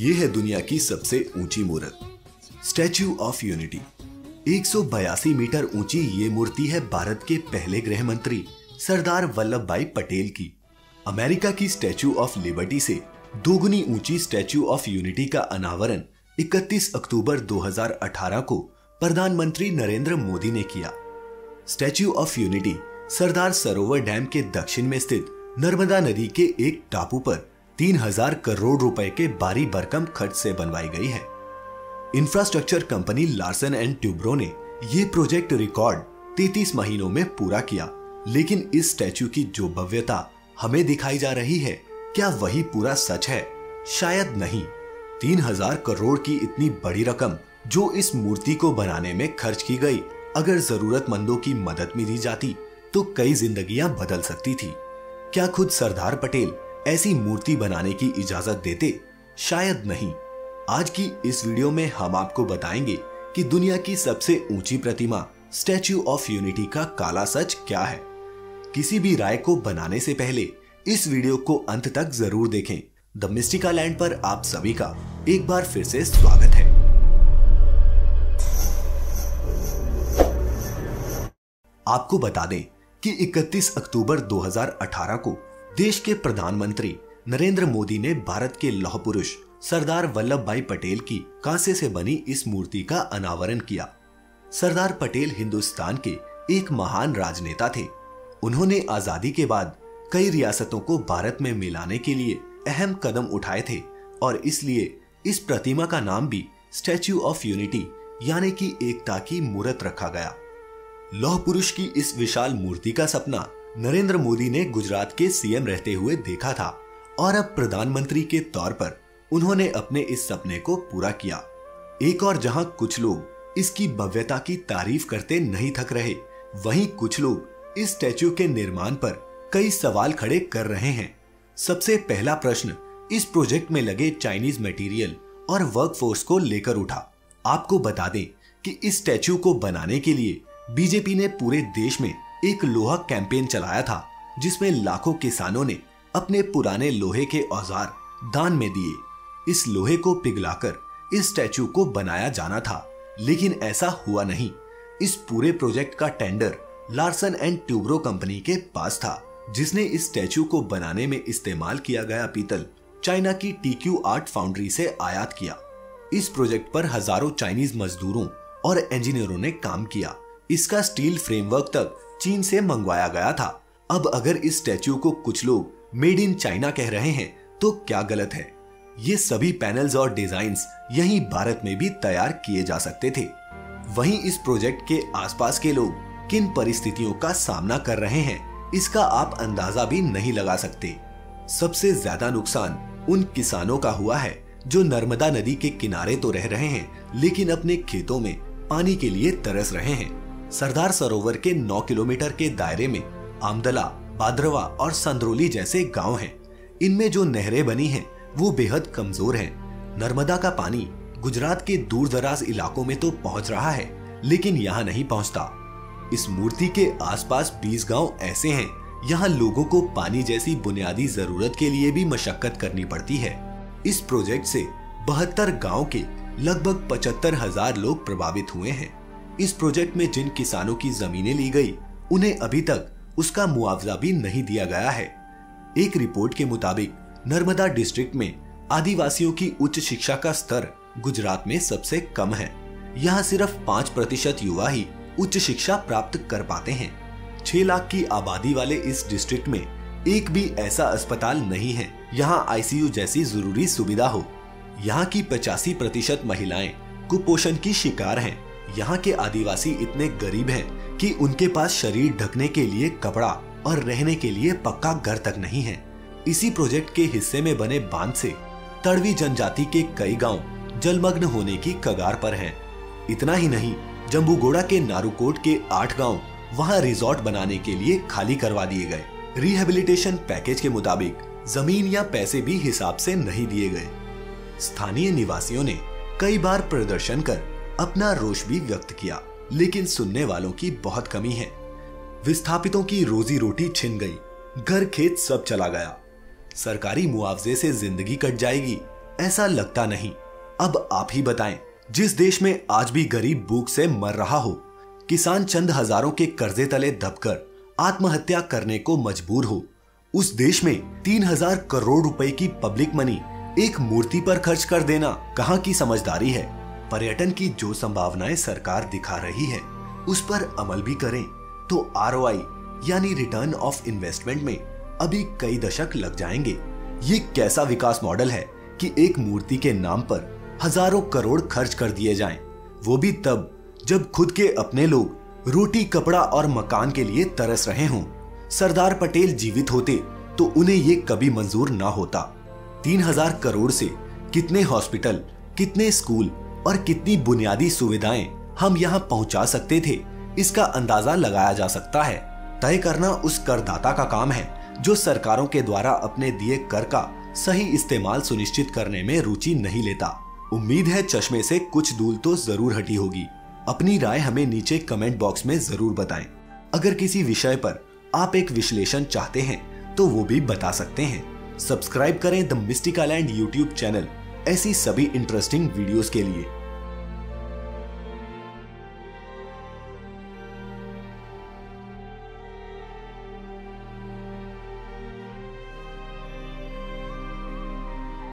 ये है दुनिया की सबसे ऊँची मूर्त स्टैच्यू ऑफ़ यूनिटी एक सौ बयासी मीटर ऊँची ये मूर्ति है भारत के पहले गृह मंत्री, सरदार वल्लभ भाई पटेल की। अमेरिका की स्टैच्यू ऑफ़ लिबर्टी से दोगुनी ऊँची स्टैच्यू ऑफ़ यूनिटी का अनावरण 31 अक्टूबर 2018 को प्रधानमंत्री नरेंद्र मोदी ने किया। Statue of unity Sardar Sarovar dam के दक्षिण में स्थित नर्मदा नदी के एक टापू पर 3000 करोड़ रुपए के बारी भरकम खर्च से बनवाई गई है। Infrastructure company Larsen and Toubro ने ये प्रोजेक्ट रिकॉर्ड 33 महीनों में पूरा किया। लेकिन इस स्टैच्यू की जो भव्यता हमें दिखाई जा रही है, क्या वही पूरा सच है? शायद नहीं। तीन हज़ार करोड़ की इतनी बड़ी रकम जो इस मूर्ति को बनाने में खर्च की गई, अगर जरूरतमंदों की मदद में दी जाती तो कई जिंदगियाँ बदल सकती थी। क्या खुद सरदार पटेल ऐसी मूर्ति बनाने की इजाज़त देते शायद नहीं। आज की इस वीडियो में हम आपको बताएँगे कि दुनिया की सबसे ऊँची प्रतिमा स्टैच्यू ऑफ़ यूनिटी का काला सच क्या है। किसी भी राय को बनाने से पहले इस वीडियो को अंत तक ज़रूर देखें। द मिस्टिका लैंड पर आप सभी का एक बार फिर से स्वागत है। आपको बता दें कि 31 अक्टूबर 2018 को देश के प्रधानमंत्री नरेंद्र मोदी ने भारत के लौह पुरुष सरदार वल्लभ भाई पटेल की कांसे से बनी इस मूर्ति का अनावरण किया। सरदार पटेल हिंदुस्तान के एक महान राजनेता थे। उन्होंने आज़ादी के बाद कई रियासतों को भारत में मिलाने के लिए अहम कदम उठाए थे और इसलिए इस प्रतिमा का नाम भी स्टैच्यू ऑफ़ यूनिटी यानी कि एकता की मूर्त रखा गया। लौह पुरुष की इस विशाल मूर्ति का सपना नरेंद्र मोदी ने गुजरात के सीएम रहते हुए देखा था और अब प्रधानमंत्री के तौर पर उन्होंने अपने इस सपने को पूरा किया। एक और जहाँ कुछ लोग इसकी भव्यता की तारीफ़ करते नहीं थक रहे, वहीं कुछ लोग इस स्टैच्यू के निर्माण पर कई सवाल खड़े कर रहे हैं। सबसे पहला प्रश्न इस प्रोजेक्ट में लगे चाइनीज़ मटेरियल और वर्कफोर्स को लेकर उठा। आपको बता दें कि इस स्टैच्यू को बनाने के लिए बीजेपी ने पूरे देश में एक लोहा कैंपेन चलाया था, जिसमें लाखों किसानों ने अपने पुराने लोहे के औज़ार दान में दिए। इस लोहे को पिघलाकर इस स्टैचू को बनाया जाना था, लेकिन ऐसा हुआ नहीं। इस पूरे प्रोजेक्ट का tender Larsen and Toubro company के पास था, जिसने इस स्टैचू को बनाने में इस्तेमाल किया गया पीतल चाइना की टीक्यू आर्ट फाउंड्री से आयात किया। इस प्रोजेक्ट पर हज़ारों चाइनीज़ मजदूरों और इंजीनियरों ने काम किया। इसका स्टील फ्रेमवर्क तक चीन से मंगवाया गया था। अब अगर इस स्टैच्यू को कुछ लोग मेड इन चाइना कह रहे हैं तो क्या गलत है? ये सभी पैनल्स और डिज़ाइन यही भारत में भी तैयार किए जा सकते थे। वहीं इस प्रोजेक्ट के आसपास के लोग किन परिस्थितियों का सामना कर रहे हैं, इसका आप अंदाज़ा भी नहीं लगा सकते। सबसे ज़्यादा नुकसान उन किसानों का हुआ है, जो नर्मदा नदी के किनारे तो रह रहे हैं, लेकिन अपने खेतों में पानी के लिए तरस रहे हैं। सरदार सरोवर के 9 किलोमीटर के दायरे में आमदला, बाद्रवा और संद्रोली जैसे गाँव हैं। इनमें जो नहरें बनी हैं, वो बेहद कमज़ोर हैं। नर्मदा का पानी गुजरात के दूर दराज इलाकों में तो पहुँच रहा है, लेकिन यहाँ नहीं पहुँचता इस मूर्ति के आसपास 20 गाँव ऐसे हैं, यहाँ लोगों को पानी जैसी बुनियादी ज़रूरत के लिए भी मशक्कत करनी पड़ती है इस प्रोजेक्ट से बहत्तर गाँव के लगभग पचहत्तर हज़ार लोग प्रभावित हुए हैं इस प्रोजेक्ट में जिन किसानों की जमीनें ली गई, उन्हें अभी तक उसका मुआवजा भी नहीं दिया गया है। एक रिपोर्ट के मुताबिक, नर्मदा डिस्ट्रिक्ट में आदिवासियों की उच्च शिक्षा का स्तर गुजरात में सबसे कम है। यहाँ सिर्फ़ पाँच प्रतिशत युवा ही उच्च शिक्षा प्राप्त कर पाते हैं। छह लाख की आबादी वाले इस डिस्ट्रिक्ट में एक भी ऐसा अस्पताल नहीं है। यहाँ आईसीयू जैसी ज़रूरी सुविधा हो। यहाँ की पचासी प्रतिशत महिलाएँ कुपोषण की शिकार हैं। यहाँ के आदिवासी इतने गरीब हैं कि उनके पास शरीर ढकने के लिए कपड़ा और रहने के लिए पक्का घर तक नहीं है। इसी प्रोजेक्ट के हिस्से में बने बाँध से तड़वी जनजाति के कई गाँव जलमग्न होने की कगार पर हैं। इतना ही नहीं, जम्बूगोड़ा के नारूकोट के आठ गाँव वहाँ रिजॉर्ट बनाने के लिए खाली करवा दिए गए। रिहेबिलिटेशन पैकेज के मुताबिक ज़मीन या पैसे भी हिसाब से नहीं दिए गए। स्थानीय निवासियों ने कई बार प्रदर्शन कर अपना रोष भी व्यक्त किया, लेकिन सुनने वालों की बहुत कमी है। विस्थापितों की रोजी रोटी छिन गई, घर खेत सब चला गया। सरकारी मुआवजे से ज़िंदगी कट जाएगी, ऐसा लगता नहीं। अब आप ही बताएँ, जिस देश में आज भी गरीब भूख से मर रहा हो, किसान चंद हज़ारों के कर्जे तले दबकर आत्महत्या करने को मजबूर हो, उस देश में तीन हज़ार करोड़ रुपए की पब्लिक मनी एक मूर्ति पर खर्च कर देना कहाँ की समझदारी है? पर्यटन की जो संभावनाएँ सरकार दिखा रही है उस पर अमल भी करें। तो आरओआई यानी रिटर्न ऑफ़ इन्वेस्टमेंट में अभी कई दशक लग जाएँगे। ये कैसा विकास मॉडल है कि एक मूर्ति के नाम पर हज़ारों करोड़ खर्च कर दिए जाएँ, वो भी तब जब खुद के अपने लोग रोटी कपड़ा और मकान के लिए तरस रहे हों। सरदार पटेल जीवित होते तो उन्हें ये कभी मंजूर ना होता। तीन हज़ार करोड़ से कितने हॉस्पिटल कितने स्कूल और कितनी बुनियादी सुविधाएँ हम यहाँ पहुँचा सकते थे, इसका अंदाज़ा लगाया जा सकता है। तय करना उस करदाता का काम है, जो सरकारों के द्वारा अपने दिए कर का सही इस्तेमाल सुनिश्चित करने में रुचि नहीं लेता। उम्मीद है चश्मे से कुछ दूल तो ज़रूर हटी होगी। अपनी राय हमें नीचे कमेंट बॉक्स में ज़रूर बताएँ। अगर किसी विषय पर आप एक विश्लेषण चाहते हैं तो वो भी बता सकते हैं। सब्सक्राइब करें the Mystica Land YouTube channel. ऐसी सभी इंटरेस्टिंग वीडियोस के लिए।